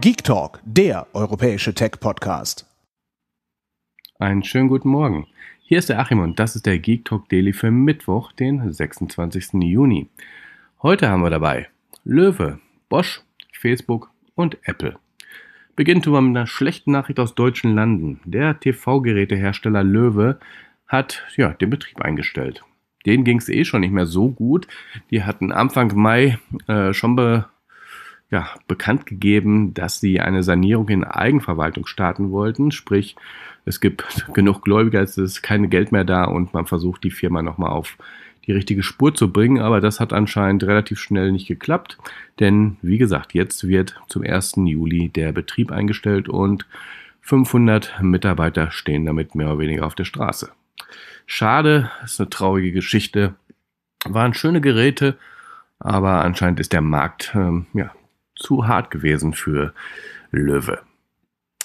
Geek Talk, der europäische Tech-Podcast. Einen schönen guten Morgen. Hier ist der Achim und das ist der Geek Talk Daily für Mittwoch, den 26. Juni. Heute haben wir dabei Löwe, Bosch, Facebook und Apple. Beginnen tun wir mit einer schlechten Nachricht aus deutschen Landen. Der TV-Gerätehersteller Löwe hat ja, den Betrieb eingestellt. Denen ging es eh schon nicht mehr so gut. Die hatten Anfang Mai äh, schon be, ja, bekannt gegeben, dass sie eine Sanierung in Eigenverwaltung starten wollten. Sprich, es gibt genug Gläubiger, es ist kein Geld mehr da und man versucht die Firma nochmal auf die richtige Spur zu bringen, aber das hat anscheinend relativ schnell nicht geklappt, denn wie gesagt, jetzt wird zum 1. Juli der Betrieb eingestellt und 500 Mitarbeiter stehen damit mehr oder weniger auf der Straße. Schade, ist eine traurige Geschichte. Waren schöne Geräte, aber anscheinend ist der Markt ähm, ja, zu hart gewesen für Löwe.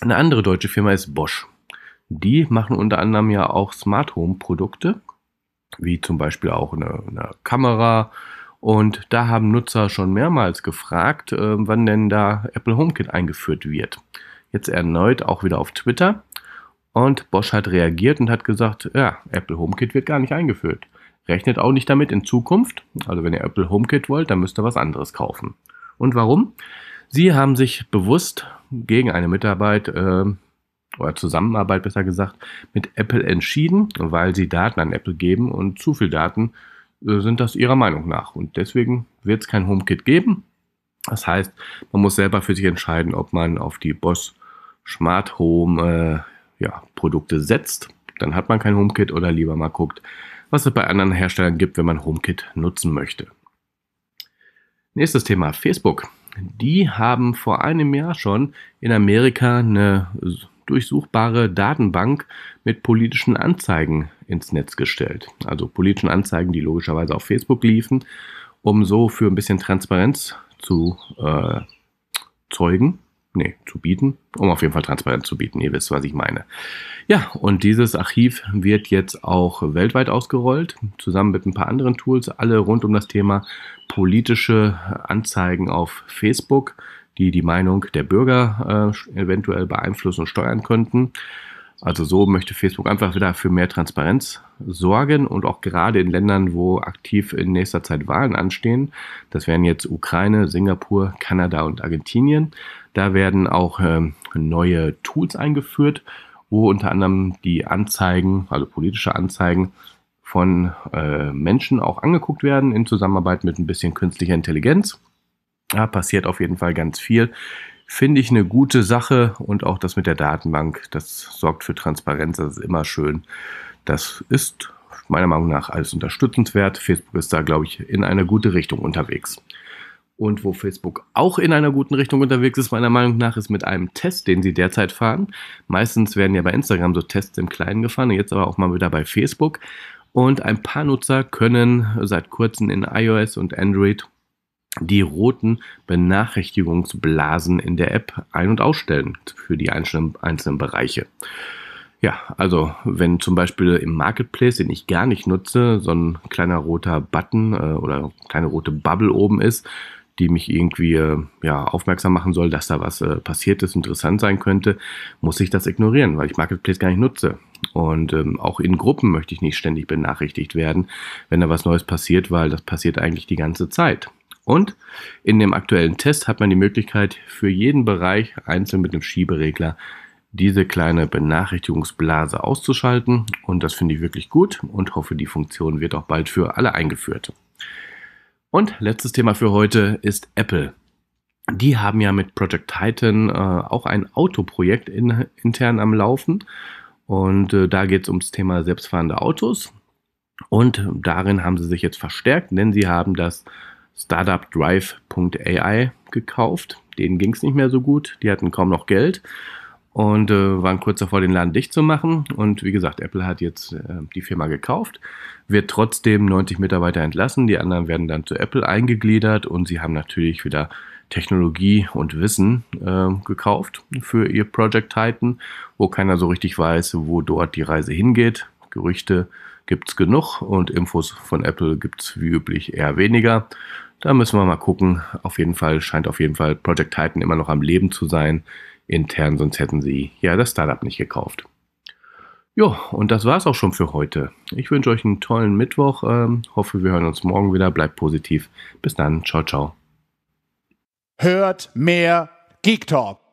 Eine andere deutsche Firma ist Bosch. Die machen unter anderem ja auch Smart Home Produkte wie zum Beispiel auch eine, eine Kamera. Und da haben Nutzer schon mehrmals gefragt, äh, wann denn da Apple HomeKit eingeführt wird. Jetzt erneut auch wieder auf Twitter. Und Bosch hat reagiert und hat gesagt, ja, Apple HomeKit wird gar nicht eingeführt. Rechnet auch nicht damit in Zukunft. Also wenn ihr Apple HomeKit wollt, dann müsst ihr was anderes kaufen. Und warum? Sie haben sich bewusst gegen eine Mitarbeit äh, oder Zusammenarbeit besser gesagt, mit Apple entschieden, weil sie Daten an Apple geben und zu viel Daten äh, sind das ihrer Meinung nach. Und deswegen wird es kein HomeKit geben. Das heißt, man muss selber für sich entscheiden, ob man auf die Boss Smart Home äh, ja, Produkte setzt. Dann hat man kein HomeKit oder lieber mal guckt, was es bei anderen Herstellern gibt, wenn man HomeKit nutzen möchte. Nächstes Thema, Facebook. Die haben vor einem Jahr schon in Amerika eine durchsuchbare Datenbank mit politischen Anzeigen ins Netz gestellt. Also politischen Anzeigen, die logischerweise auf Facebook liefen, um so für ein bisschen Transparenz zu äh, zeugen. Nee, zu bieten, um auf jeden Fall Transparenz zu bieten. Ihr wisst, was ich meine. Ja, und dieses Archiv wird jetzt auch weltweit ausgerollt, zusammen mit ein paar anderen Tools, alle rund um das Thema politische Anzeigen auf Facebook die die Meinung der Bürger äh, eventuell beeinflussen und steuern könnten. Also so möchte Facebook einfach wieder für mehr Transparenz sorgen und auch gerade in Ländern, wo aktiv in nächster Zeit Wahlen anstehen, das wären jetzt Ukraine, Singapur, Kanada und Argentinien, da werden auch äh, neue Tools eingeführt, wo unter anderem die Anzeigen, also politische Anzeigen von äh, Menschen auch angeguckt werden in Zusammenarbeit mit ein bisschen künstlicher Intelligenz. Da passiert auf jeden Fall ganz viel. Finde ich eine gute Sache und auch das mit der Datenbank, das sorgt für Transparenz, das ist immer schön. Das ist meiner Meinung nach alles unterstützenswert. Facebook ist da, glaube ich, in eine gute Richtung unterwegs. Und wo Facebook auch in einer guten Richtung unterwegs ist, meiner Meinung nach, ist mit einem Test, den sie derzeit fahren. Meistens werden ja bei Instagram so Tests im Kleinen gefahren, jetzt aber auch mal wieder bei Facebook. Und ein paar Nutzer können seit kurzem in iOS und Android die roten Benachrichtigungsblasen in der App ein- und ausstellen für die einzelnen, Bereiche. Ja, also wenn zum Beispiel im Marketplace, den ich gar nicht nutze, so ein kleiner roter Button äh, oder kleine rote Bubble oben ist, die mich irgendwie äh, ja, aufmerksam machen soll, dass da was äh, passiert ist, interessant sein könnte, muss ich das ignorieren, weil ich Marketplace gar nicht nutze. Und ähm, auch in Gruppen möchte ich nicht ständig benachrichtigt werden, wenn da was Neues passiert, weil das passiert eigentlich die ganze Zeit. Und in dem aktuellen Test hat man die Möglichkeit, für jeden Bereich einzeln mit dem Schieberegler diese kleine Benachrichtigungsblase auszuschalten. Und das finde ich wirklich gut und hoffe, die Funktion wird auch bald für alle eingeführt. Und letztes Thema für heute ist Apple. Die haben ja mit Project Titan äh, auch ein Autoprojekt in, intern am Laufen. Und äh, da geht es ums Thema selbstfahrende Autos. Und darin haben sie sich jetzt verstärkt, denn sie haben das StartupDrive.ai gekauft. Denen ging es nicht mehr so gut. Die hatten kaum noch Geld und äh, waren kurz davor, den Laden dicht zu machen. Und wie gesagt, Apple hat jetzt äh, die Firma gekauft, wird trotzdem 90 Mitarbeiter entlassen. Die anderen werden dann zu Apple eingegliedert und sie haben natürlich wieder Technologie und Wissen äh, gekauft für ihr Project Titan, wo keiner so richtig weiß, wo dort die Reise hingeht. Gerüchte gibt es genug und Infos von Apple gibt es wie üblich eher weniger. Da müssen wir mal gucken. Auf jeden Fall scheint auf jeden Fall Project Titan immer noch am Leben zu sein. Intern, sonst hätten sie ja das Startup nicht gekauft. Ja, und das war's auch schon für heute. Ich wünsche euch einen tollen Mittwoch. Ähm, hoffe, wir hören uns morgen wieder. Bleibt positiv. Bis dann. Ciao, ciao. Hört mehr Geek Talk.